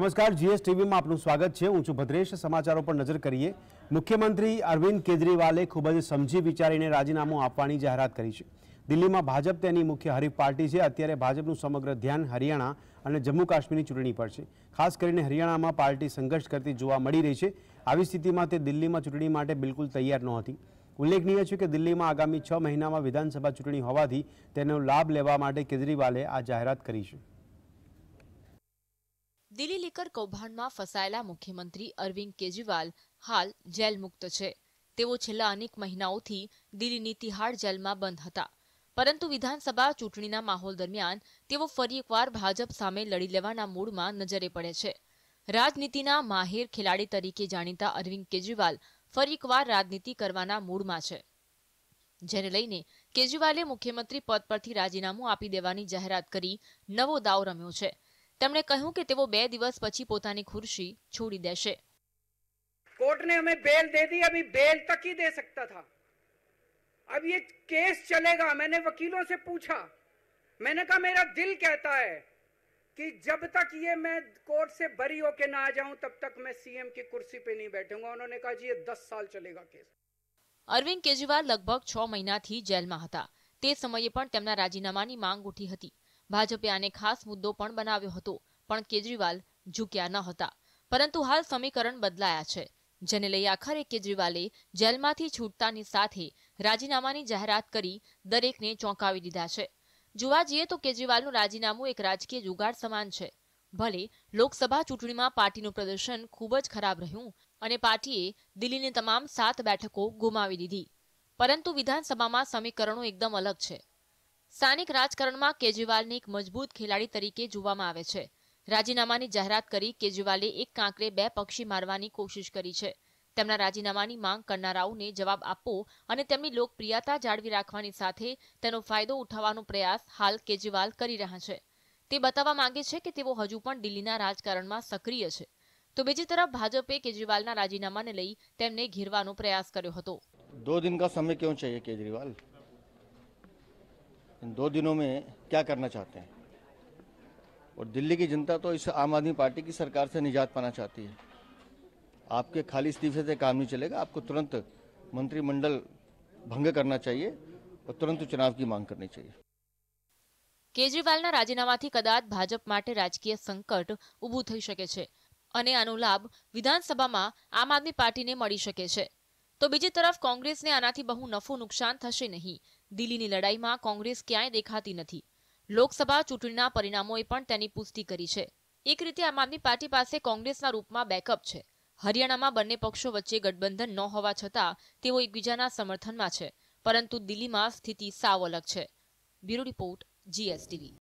નમસ્કાર જીએસટીવીમાં આપનું સ્વાગત છે. હું છું ભદ્રેશ. સમાચારો પર નજર કરીએ. મુખ્યમંત્રી અરવિંદ કેજરીવાલે ખૂબ જ સમજી વિચારીને રાજીનામું આપવાની જાહેરાત કરી છે. દિલ્હીમાં ભાજપ તેની મુખ્ય હરીફ પાર્ટી છે. અત્યારે ભાજપનું સમગ્ર ધ્યાન હરિયાણા અને જમ્મુ કાશ્મીરની ચૂંટણી પર છે. ખાસ કરીને હરિયાણામાં પાર્ટી સંઘર્ષ કરતી જોવા મળી રહી છે. આવી સ્થિતિમાં તે દિલ્હીમાં ચૂંટણી માટે બિલકુલ તૈયાર નહોતી. ઉલ્લેખનીય છે કે દિલ્હીમાં આગામી છ મહિનામાં વિધાનસભા ચૂંટણી હોવાથી તેનો લાભ લેવા માટે કેજરીવાલે આ જાહેરાત કરી છે. દિલ્હી લીકર કૌભાંડમાં ફસાયેલા મુખ્યમંત્રી અરવિંદ કેજરીવાલ હાલ જેલ મુક્ત છે. તેઓ છેલ્લા અનેક મહિનાઓથી દિલ્હીની તિહાડ જેલમાં બંધ હતા. પરંતુ વિધાનસભા ચૂંટણીના માહોલ દરમિયાન તેઓ ફરી એકવાર ભાજપ સામે લડી લેવાના મૂડમાં નજરે પડે છે. રાજનીતિના માહેર ખેલાડી તરીકે જાણીતા અરવિંદ કેજરીવાલ ફરી એકવાર રાજનીતિ કરવાના મૂડમાં છે. જેને લઈને કેજરીવાલે મુખ્યમંત્રી પદ પરથી રાજીનામું આપી દેવાની જાહેરાત કરી નવો દાવ રમ્યો છે. તેમણે કહ્યું કે તેઓ બે દિવસ પછી પોતાની ખુરશી છોડી દેશે कोर्ट ने हमें बेल दे दी अभी बेल तक ही दे सकता था अब ये केस चलेगा मैंने वकीलों से पूछा मैंने कहा मेरा दिल कहता है कि जब तक ये मैं कोर्ट से बरी होके ना आ जाऊं तब तक मैं सीएम की कुर्सी पे नहीं बैठूंगा उन्होंने कहा जी ये दस साल चलेगा केस અરવિંદ કેજરીવાલ લગભગ છ મહિનાથી જેલમાં હતા તે સમયે પણ તેમના રાજીનામાની માંગ ઉઠી હતી ભાજપે આને ખાસ મુદ્દો પણ બનાવ્યો હતો, પણ કેજરીવાલ ઝૂક્યા ન હતા. પરંતુ હાલ સમીકરણ બદલાયા છે. જેને લઈ આખરે કેજરીવાલે જેલમાંથી છૂટતાની સાથે રાજીનામાની જાહેરાત કરી દરેકને ચોંકાવી દીધા છે. જોવા જઈએ તો કેજરીવાલનું રાજીનામું એક રાજકીય જુગાડ સમાન છે. ભલે લોકસભા ચૂંટણીમાં પાર્ટીનું પ્રદર્શન ખૂબ જ ખરાબ રહ્યું અને પાર્ટીએ દિલ્હીની તમામ સાત બેઠકો ગુમાવી દીધી. પરંતુ વિધાનસભામાં સમીકરણો એકદમ અલગ છે. સ્થાનિક રાજકારણમાં કેજરીવાલને એક મજબૂત ખેલાડી તરીકે જોવામાં આવે છે. રાજીનામાની જાહેરાત કરી કેજરીવાલે એક કાંકરે બે પક્ષી મારવાની કોશિશ કરી છે. તેમના રાજીનામાની માંગ કરનારાઓને જવાબ આપવો અને તેમની લોકપ્રિયતા જાળવી રાખવાની સાથે તેનો ફાયદો ઉઠાવવાનો પ્રયાસ હાલ કેજરીવાલ કરી રહ્યા છે. તે બતાવવા માંગે છે કે તેઓ હજુ પણ દિલ્હીના રાજકારણમાં સક્રિય છે. તો બીજી તરફ ભાજપે કેજરીવાલના રાજીનામાને લઈ તેમને ઘેરવાનો પ્રયાસ કર્યો હતો. દો દિન કા સમય ક્યું ચાહીએ કેજરીવાલ? इन दो दिनों में क्या करना चाहते हैं और दिल्ली की जनता तो इस आम आदमी पार्टी की सरकार से निजात पाना चाहती है आपके खाली इस्तीफे से काम नहीं चलेगा आपको तुरंत मंत्रिमंडल भंग करना चाहिए और तुरंत चुनाव की मांग करनी चाहिए કેજરીવાલના રાજીનામાથી કદાચ ભાજપ માટે રાજકીય સંકટ ઊભું થઈ શકે છે અને આનો લાભ વિધાનસભામાં આમ આદમી પાર્ટીને મળી શકે છે તો બીજી તરફ કોંગ્રેસને આનાથી બહુ નફો નુકસાન થશે નહીં દિલ્હીની લડાઈમાં કોંગ્રેસ ક્યાંય દેખાતી નથી. લોકસભા ચૂંટણીના પરિણામોએ પણ તેની પુષ્ટિ કરી છે. એક રીતે આમ આદમી પાર્ટી પાસે કોંગ્રેસના રૂપમાં બેકઅપ છે. હરિયાણામાં બંને પક્ષો વચ્ચે ગઠબંધન ન હોવા છતાં તેઓ એકબીજાના સમર્થનમાં છે, પરંતુ દિલ્હીમાં સ્થિતિ સાવ અલગ છે. Bureau report, G S T V.